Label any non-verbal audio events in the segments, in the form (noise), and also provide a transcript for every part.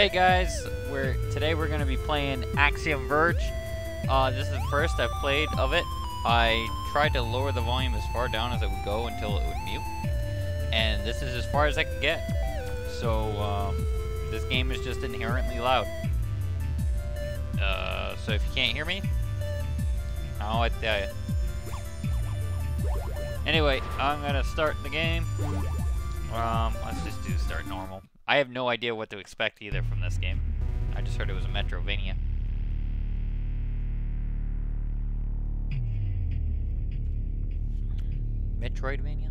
Hey guys, we're today we're gonna be playing Axiom Verge. Uh, this is the first I've played of it. I tried to lower the volume as far down as it would go until it would mute, and this is as far as I could get. So um, this game is just inherently loud. Uh, so if you can't hear me, oh, I tell you. Anyway, I'm gonna start the game. Um, let's just do start normal. I have no idea what to expect either from this game. I just heard it was a Metrovania. Metroidvania?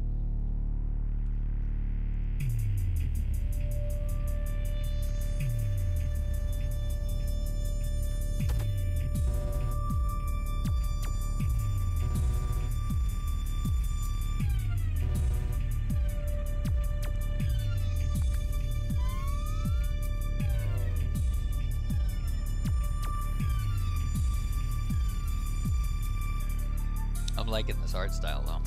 Style though.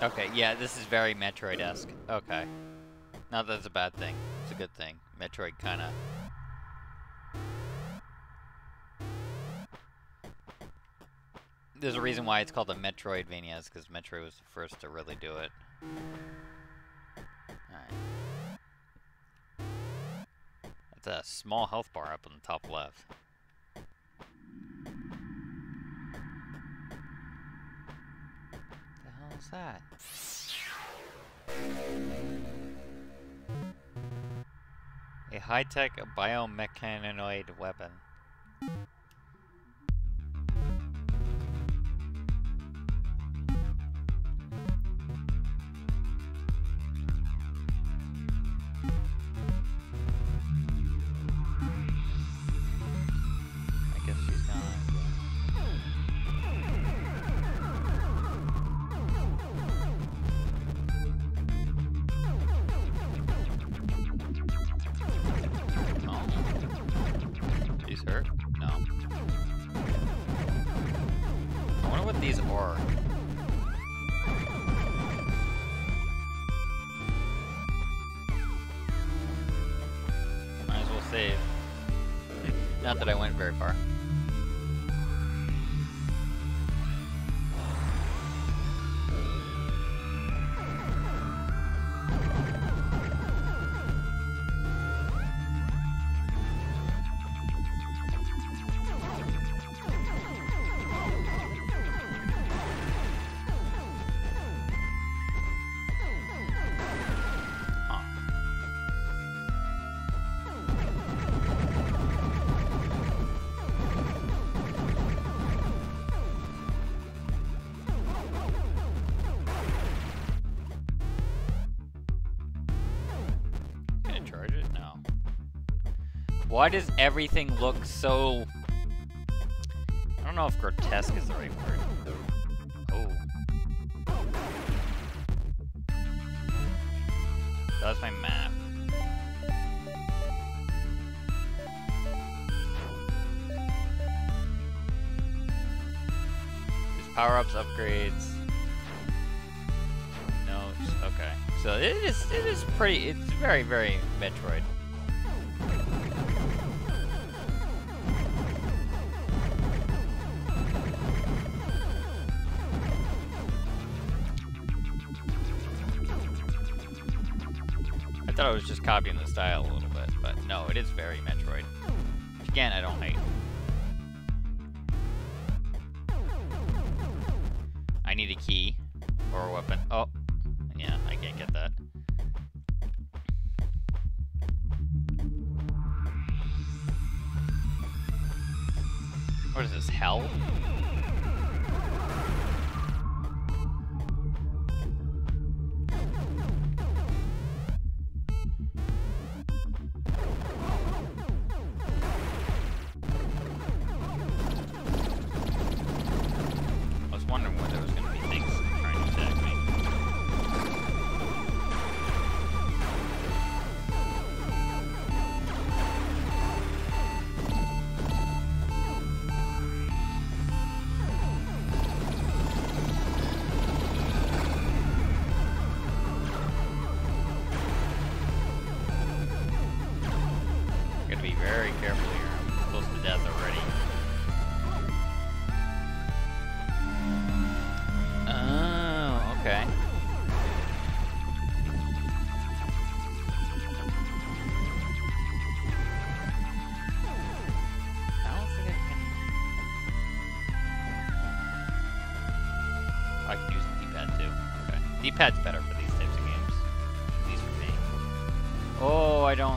Okay, yeah, this is very Metroid-esque. Okay. Not that it's a bad thing. It's a good thing. Metroid kinda... There's a reason why it's called a Metroidvania, is because Metroid was the first to really do it. Alright. That's a small health bar up on the top left. Is that? A high-tech biomechanoid weapon. Why does everything look so... I don't know if grotesque is the right word. Oh. That's my map. There's power-ups, upgrades. No, okay. So it is, it is pretty, it's very, very Metroid.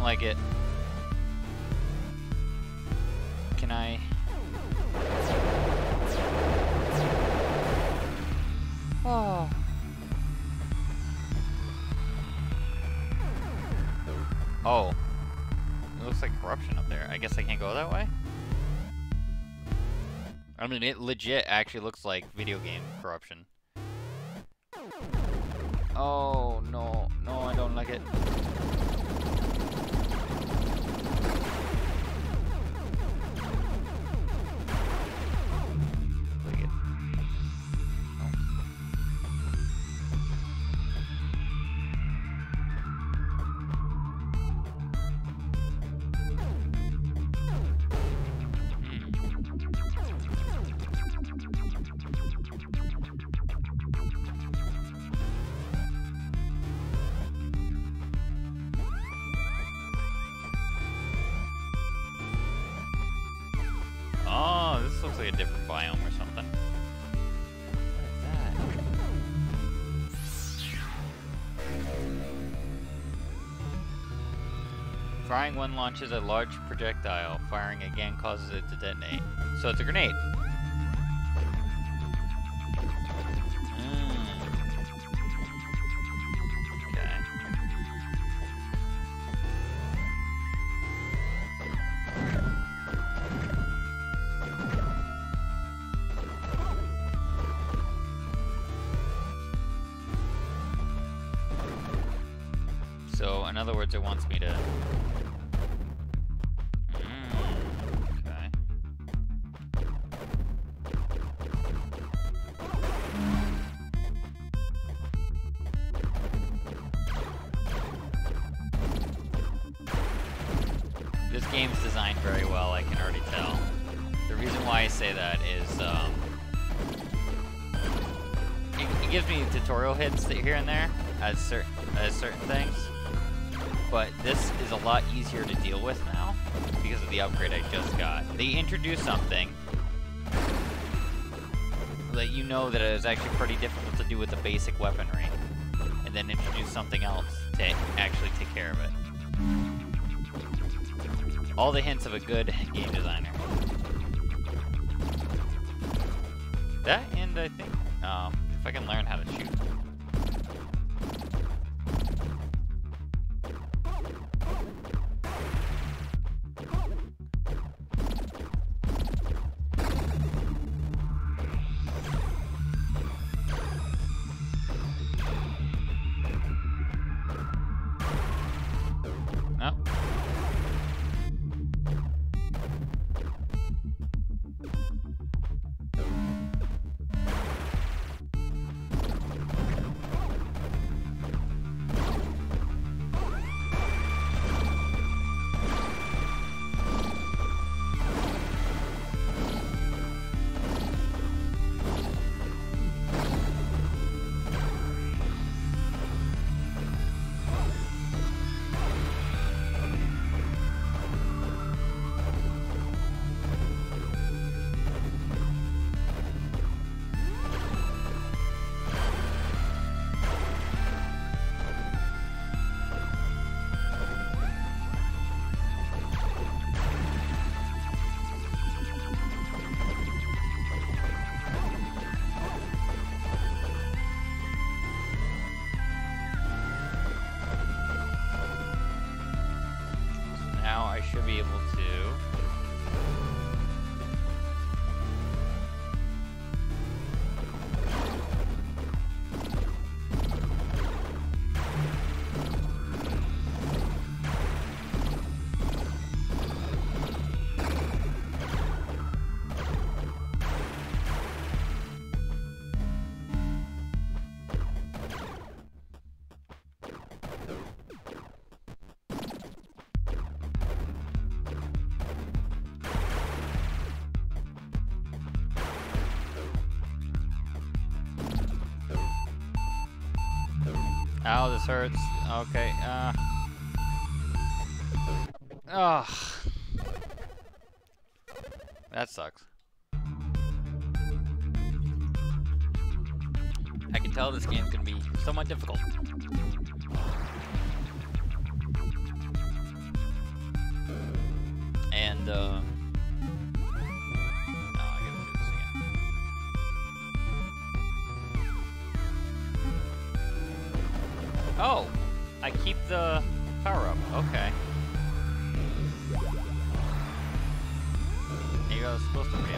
don't like it. Can I... Oh. Oh. It looks like corruption up there. I guess I can't go that way? I mean, it legit actually looks like video game corruption. Firing one launches a large projectile. Firing again causes it to detonate. So it's a grenade. do with the basic weaponry, and then introduce something else to actually take care of it. All the hints of a good game designer. this hurts. Okay, uh... Ugh. Oh! I keep the power up. Okay. Supposed to be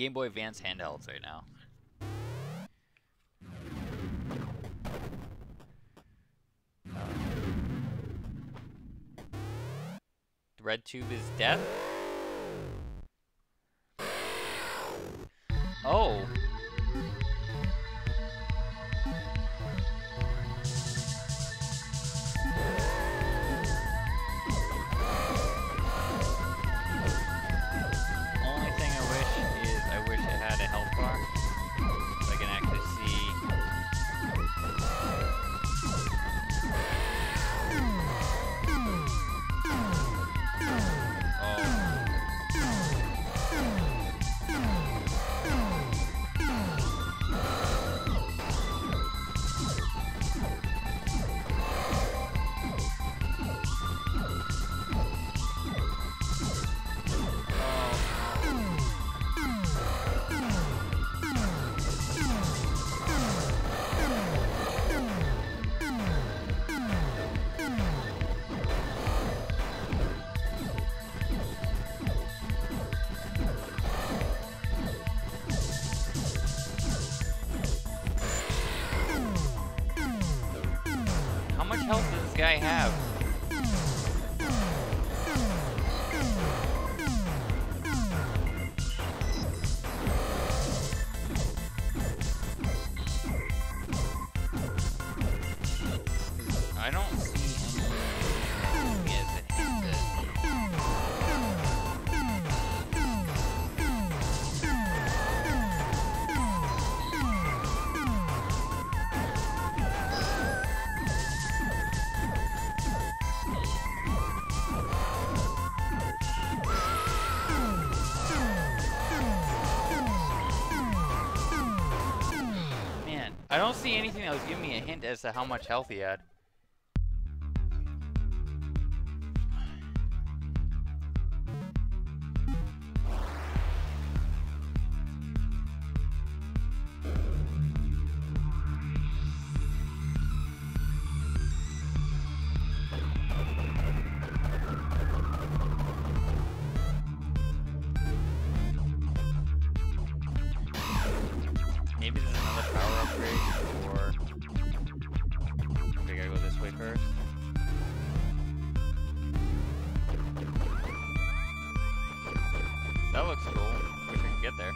Game Boy Advance handhelds right now. Red Tube is death? email giving me a hint as to how much health he had. That looks cool. We can get there.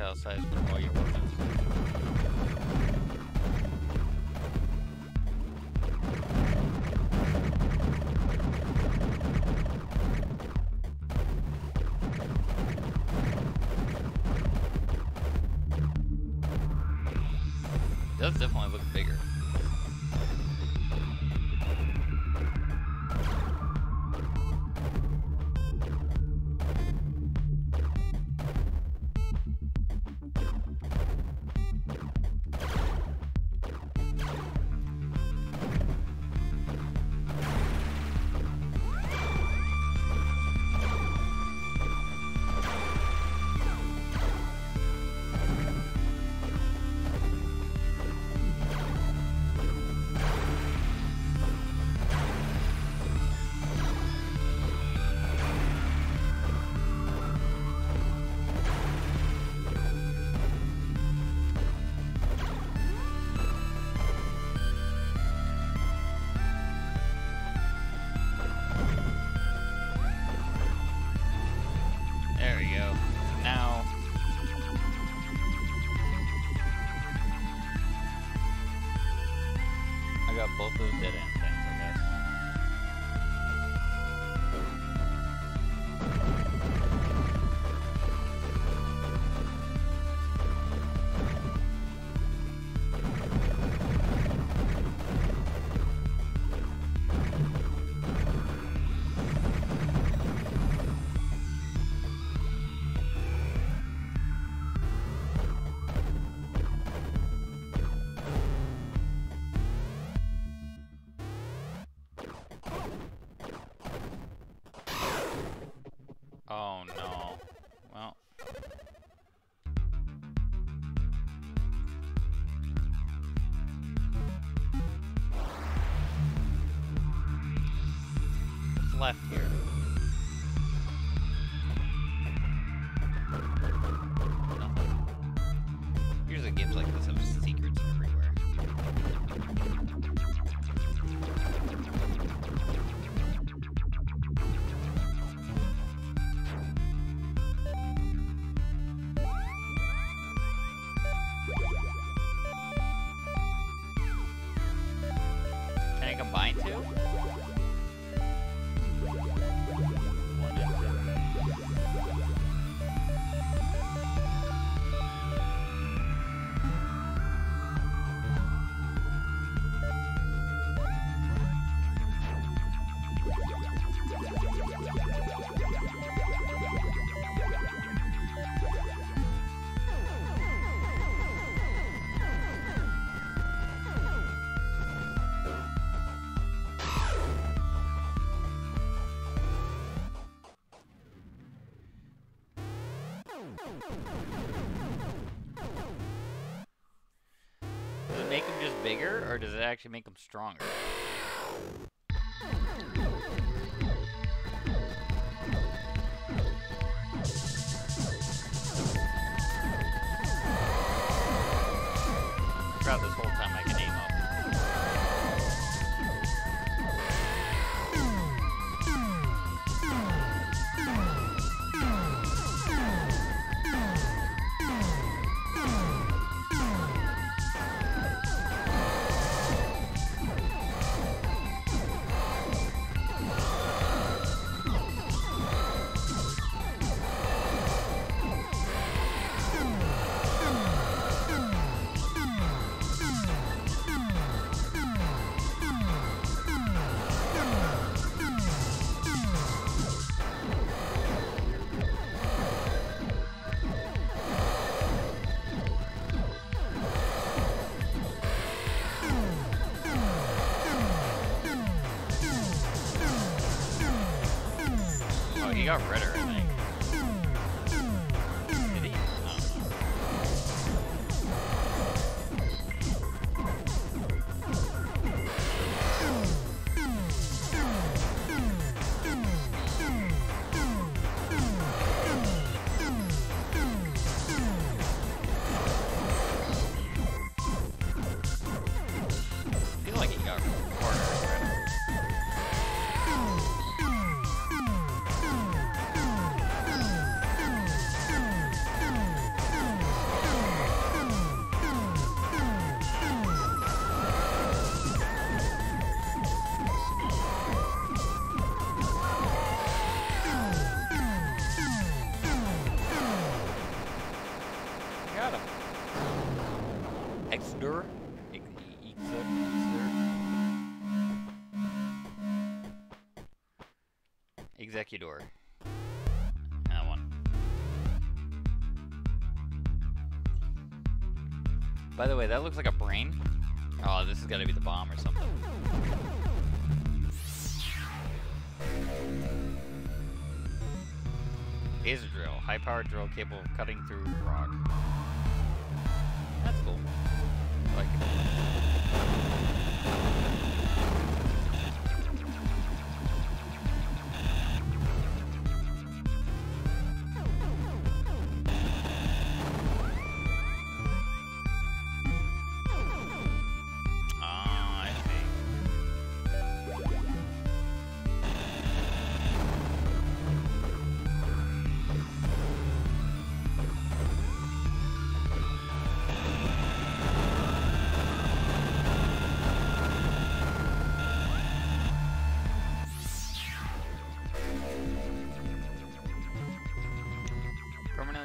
outside. left here. bigger, or does it actually make them stronger? Oh, he got redder, I think. By the way, that looks like a brain. Oh, this has got to be the bomb or something. Laser drill. High-powered drill capable of cutting through rock.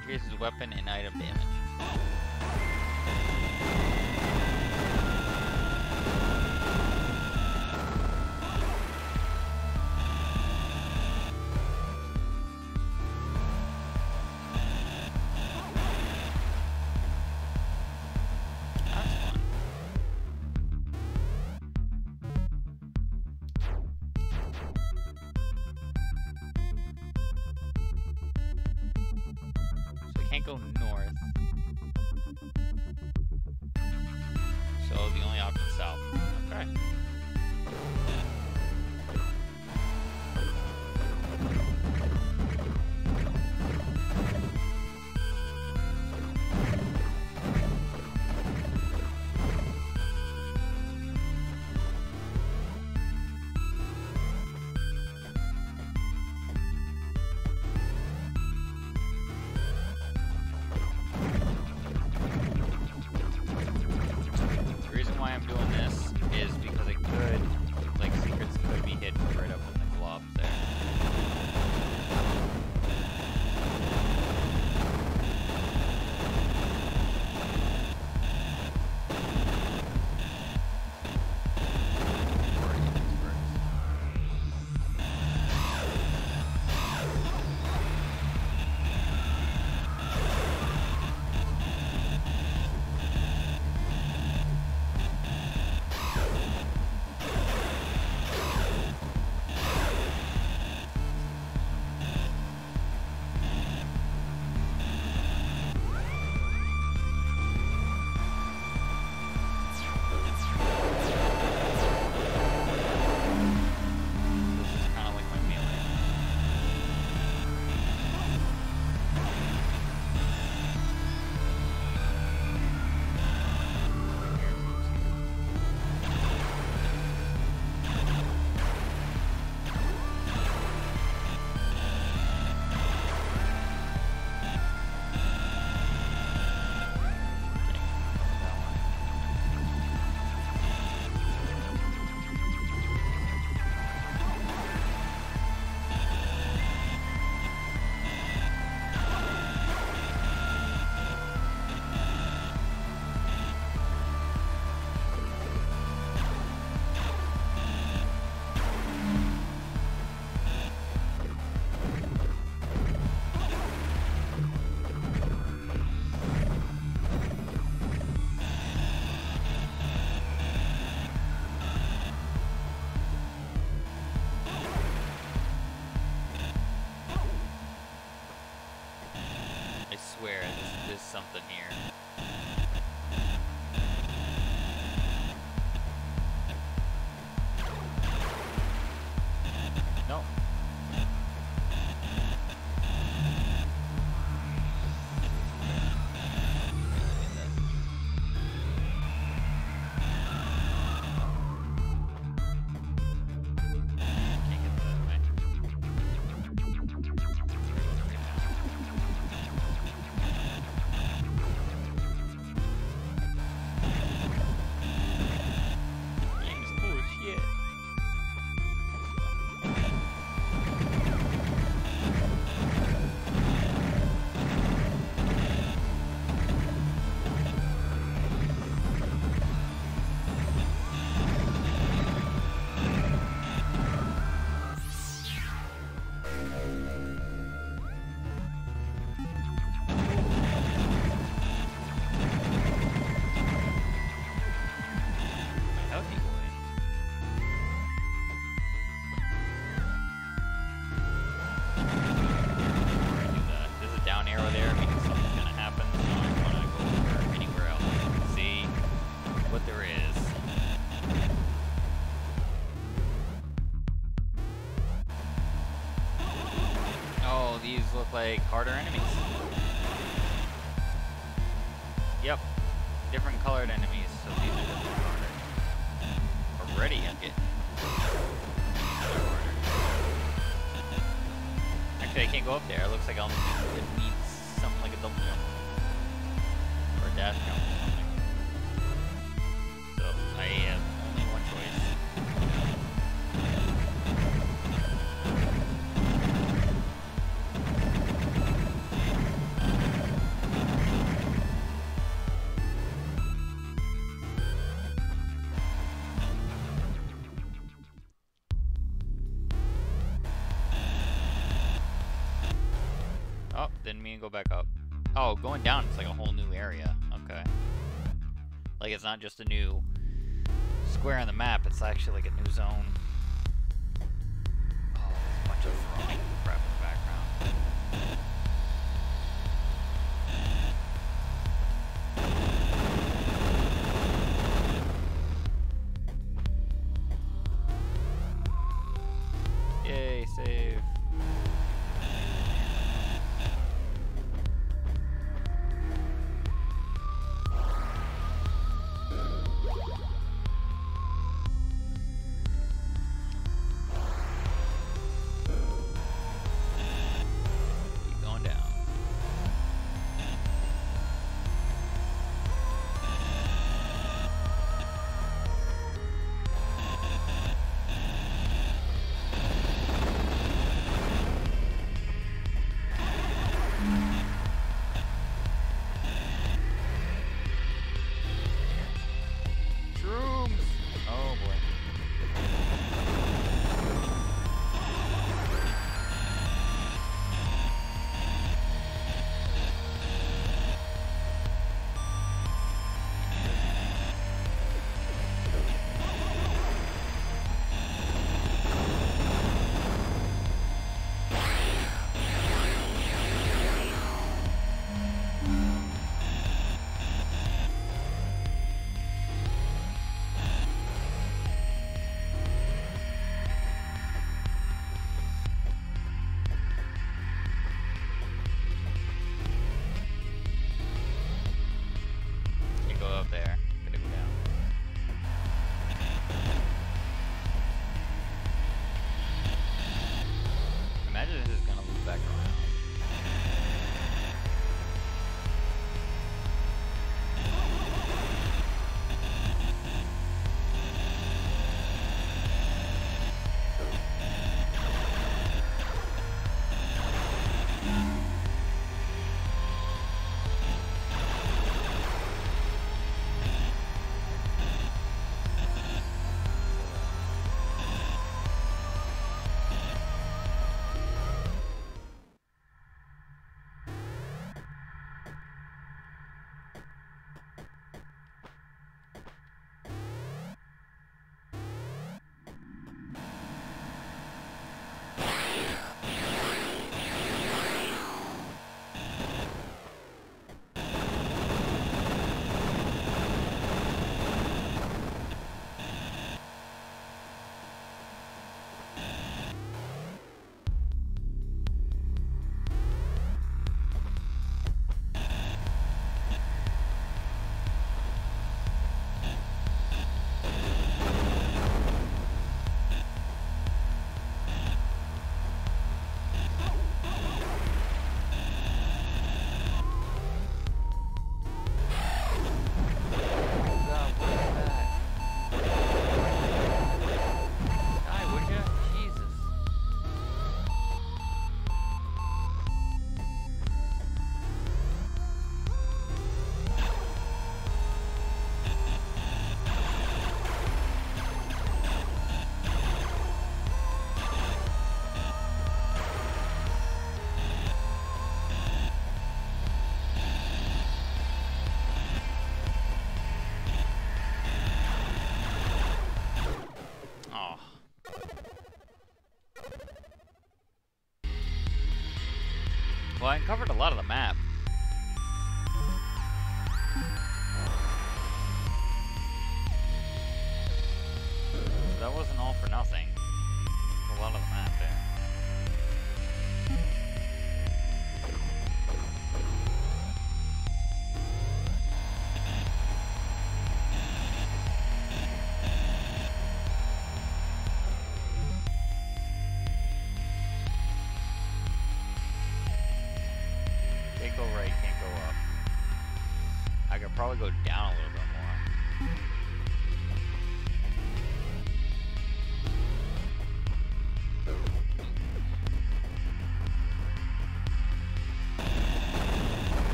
increases weapon and item damage. go back up? Oh, going down, it's like a whole new area. Okay. Like, it's not just a new square on the map, it's actually like a new zone.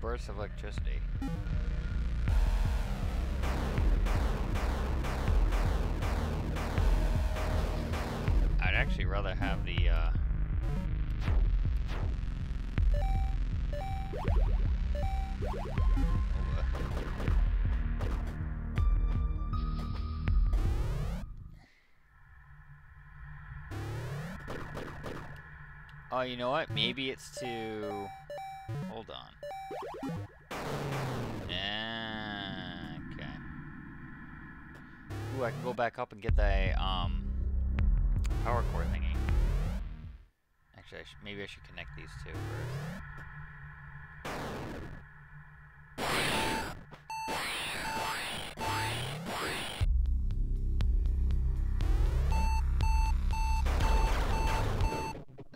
Bursts of electricity. I'd actually rather have the, uh... Oh, you know what? Maybe it's to... Hold on. Okay. Ooh, I can go back up and get the um power core thingy. Actually, I maybe I should connect these two first.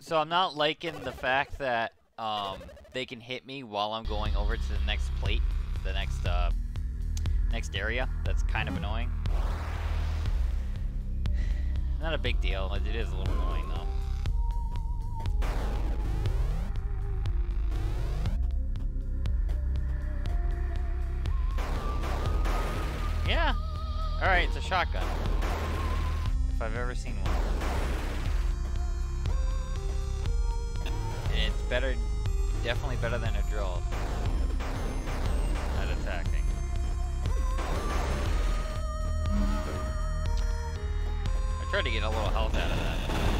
So I'm not liking the fact that um, they can hit me while I'm going over to the next plate, the next uh, next area. That's kind of annoying. Not a big deal. It is a little annoying though. Yeah. All right, it's a shotgun. If I've ever seen one. It's better, definitely better than a drill at attacking. I tried to get a little health out of that.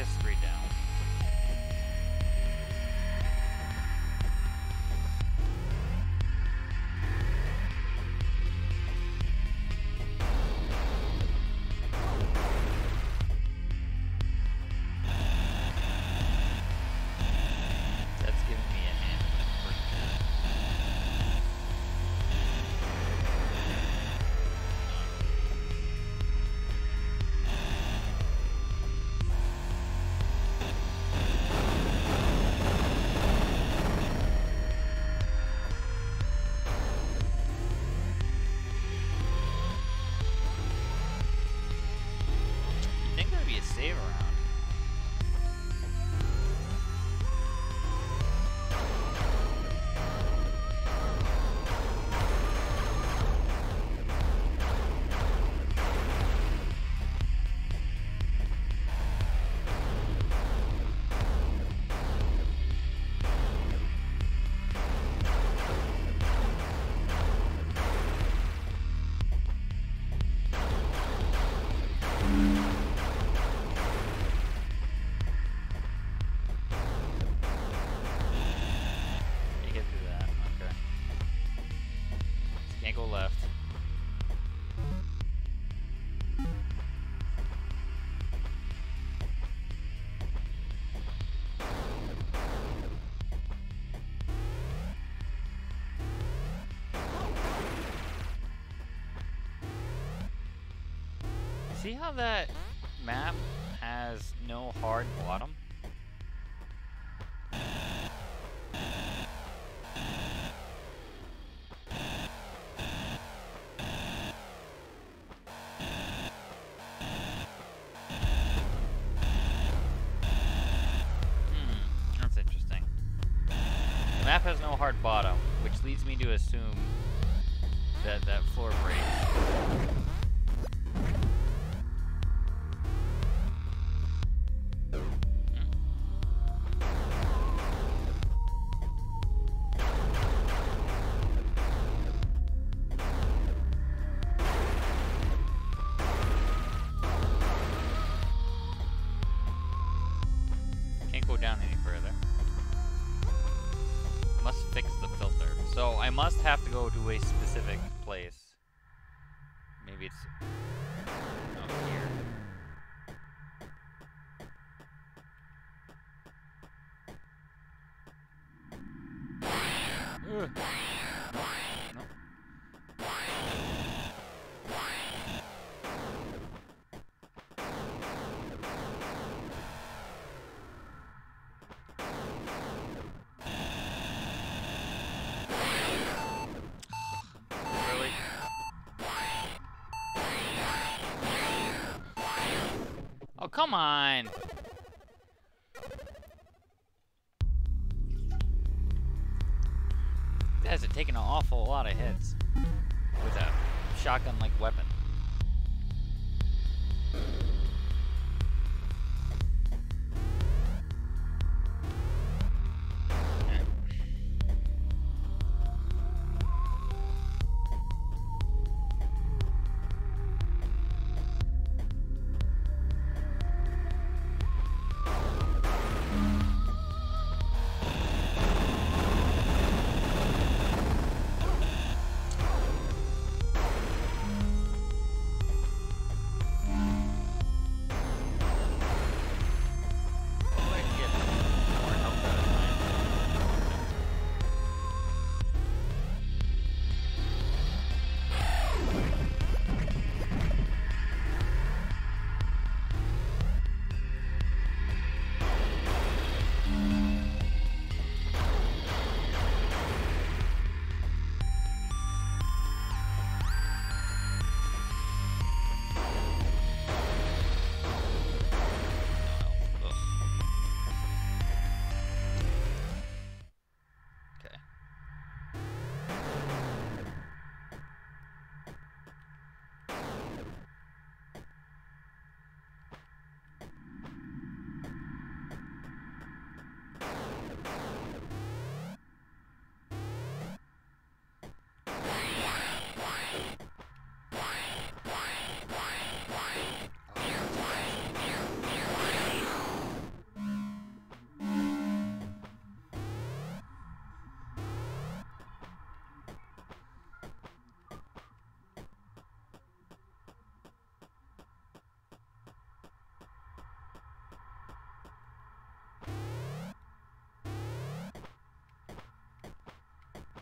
Guess three down. See how that map has no hard bottom? Hmm, bottom, which leads me to assume that that floor breaks. shotgun like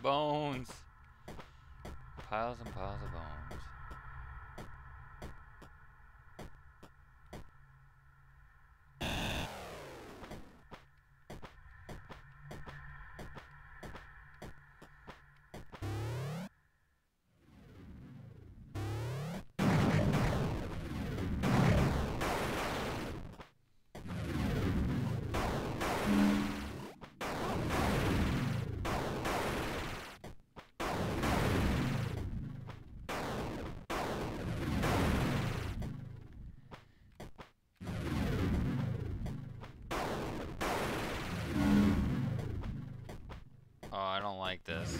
Bones. Piles and piles of bones. Oh, I don't like this.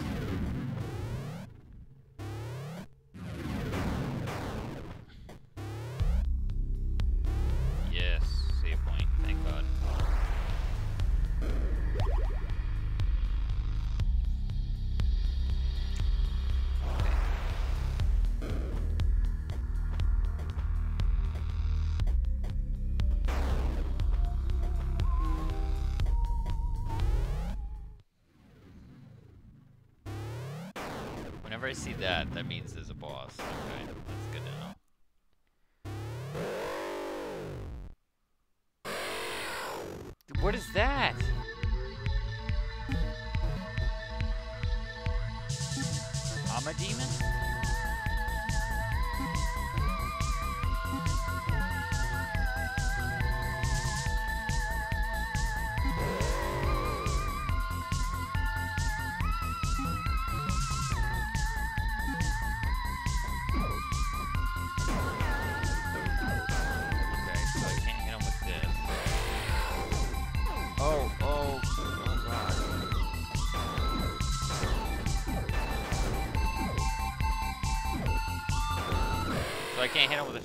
I see that, that means there's a boss. Okay, that's good to know. What is that?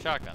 Shotgun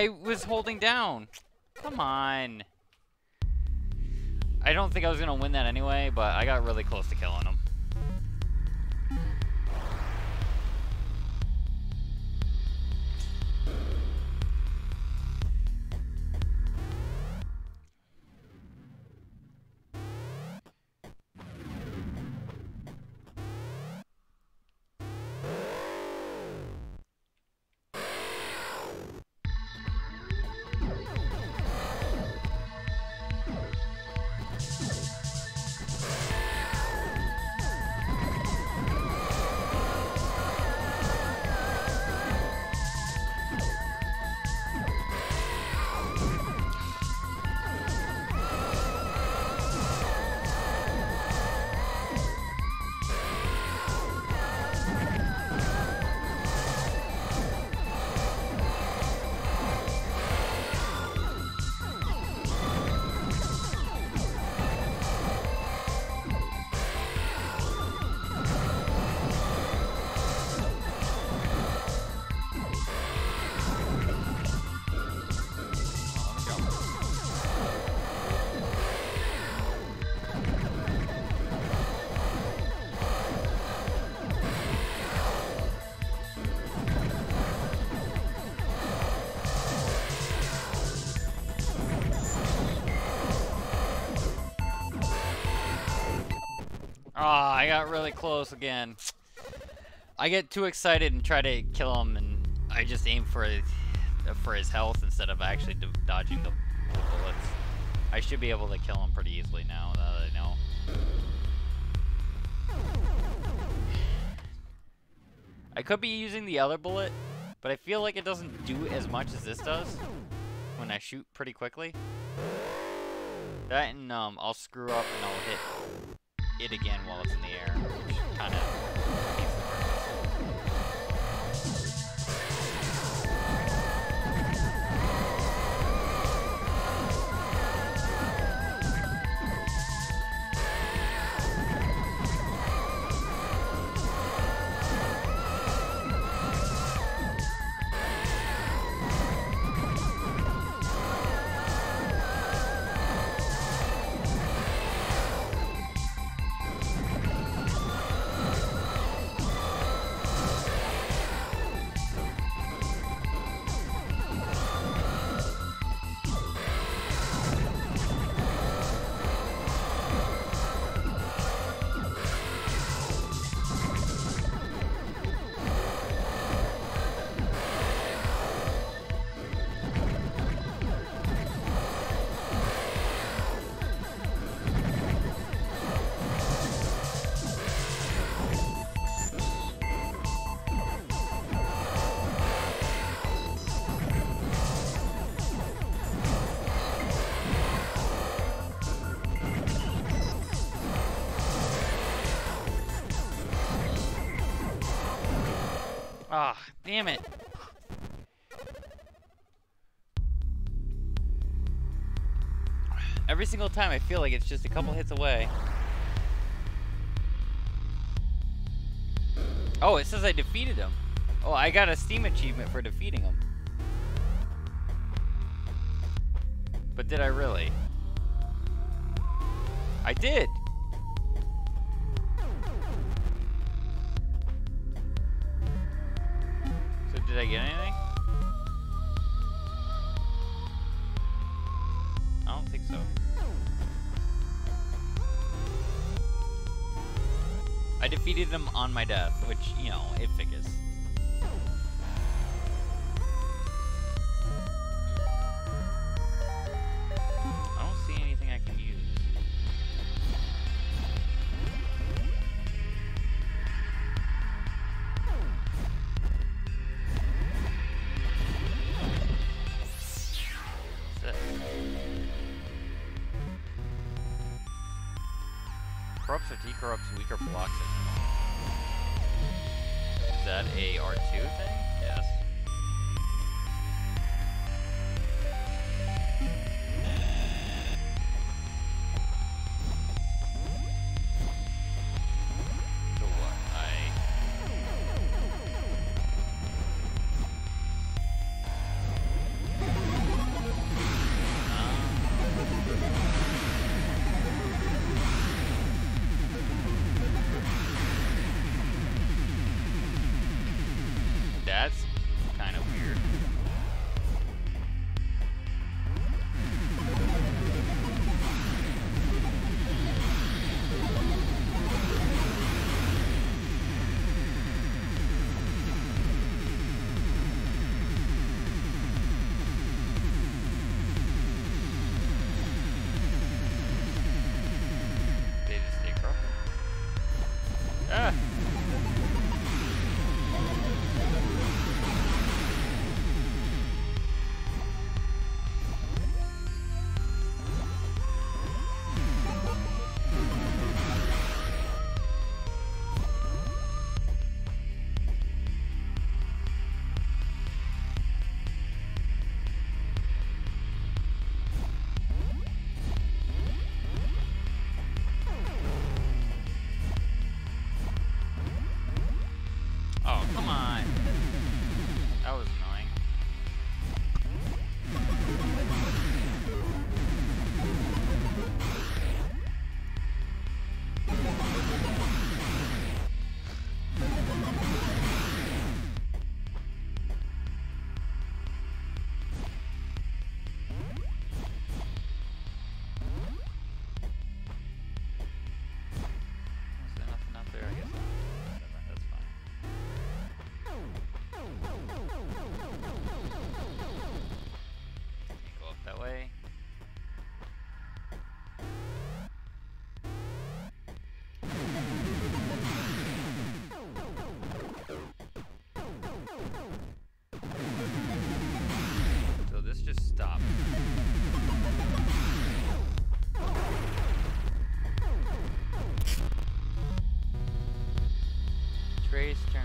I was holding down. Come on. I don't think I was going to win that anyway, but I got really close got really close again. I get too excited and try to kill him, and I just aim for his, for his health instead of actually dodging the, the bullets. I should be able to kill him pretty easily now that I know. I could be using the other bullet, but I feel like it doesn't do as much as this does when I shoot pretty quickly. That and um, I'll screw up and I'll hit it again while it's in the air, which kind of damn it. Every single time I feel like it's just a couple hits away. Oh, it says I defeated him. Oh, I got a Steam achievement for defeating him. But did I really? I did!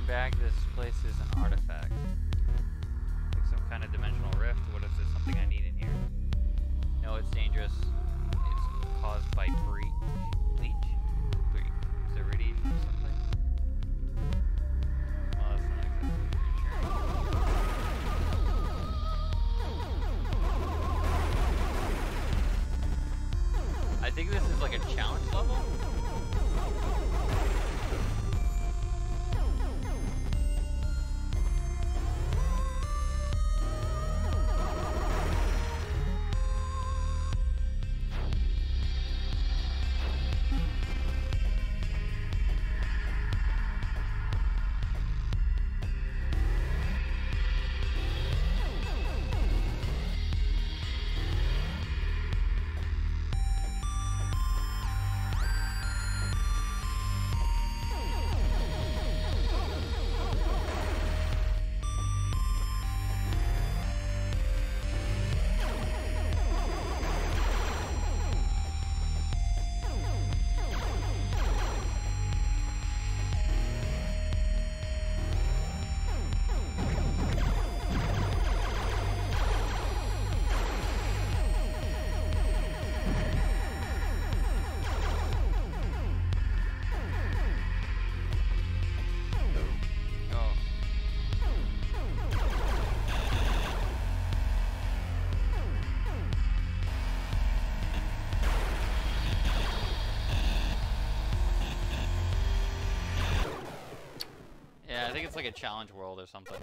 Back. This place is an artifact. Like some kind of dimensional rift. What if there's something I need in here? No, it's dangerous. think it's like a challenge world or something.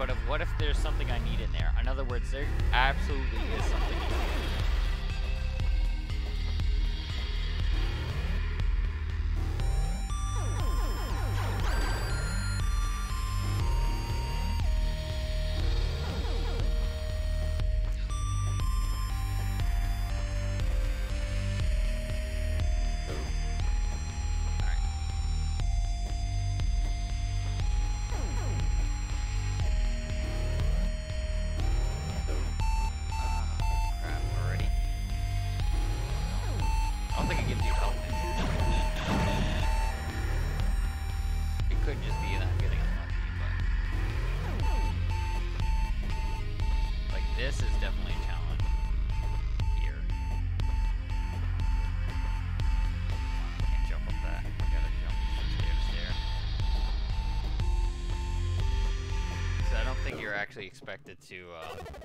but of what if there's something I need in there. In other words, there absolutely is something. actually expected to uh,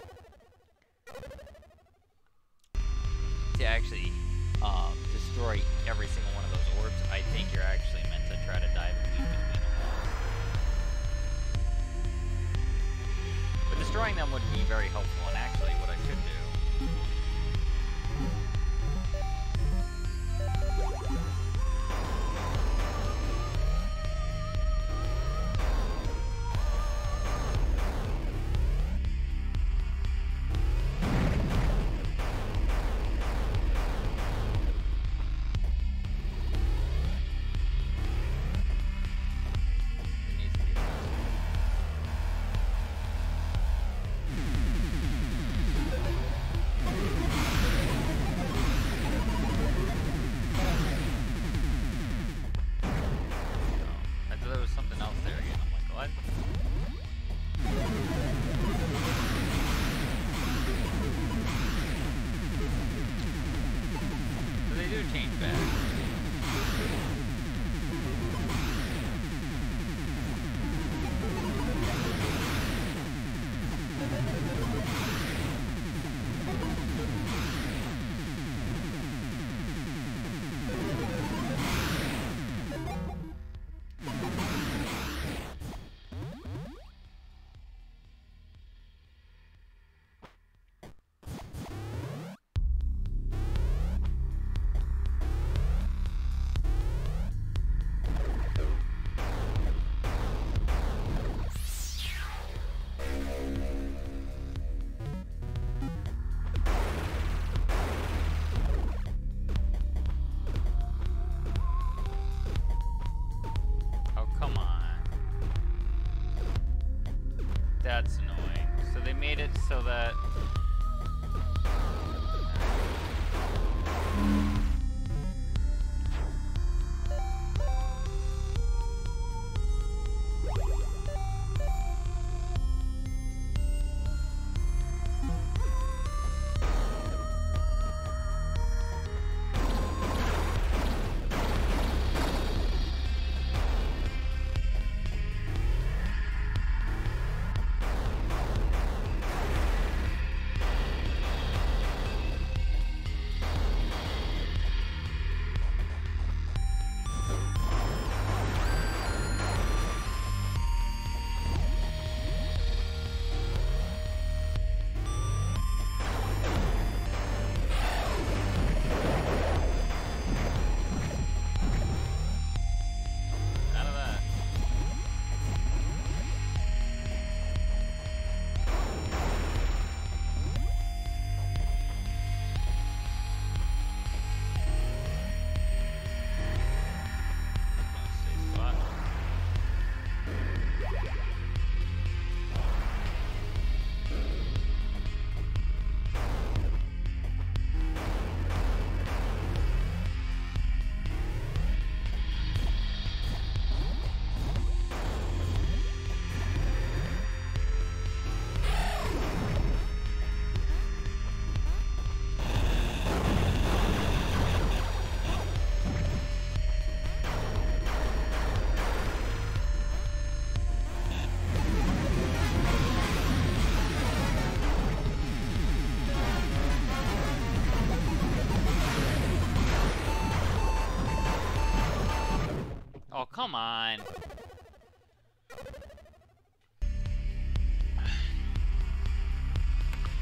come on. (sighs)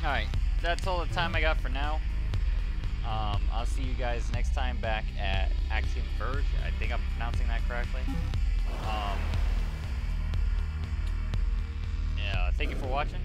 Alright, that's all the time I got for now. Um, I'll see you guys next time back at Axiom Verge. I think I'm pronouncing that correctly. Um, yeah, thank you for watching.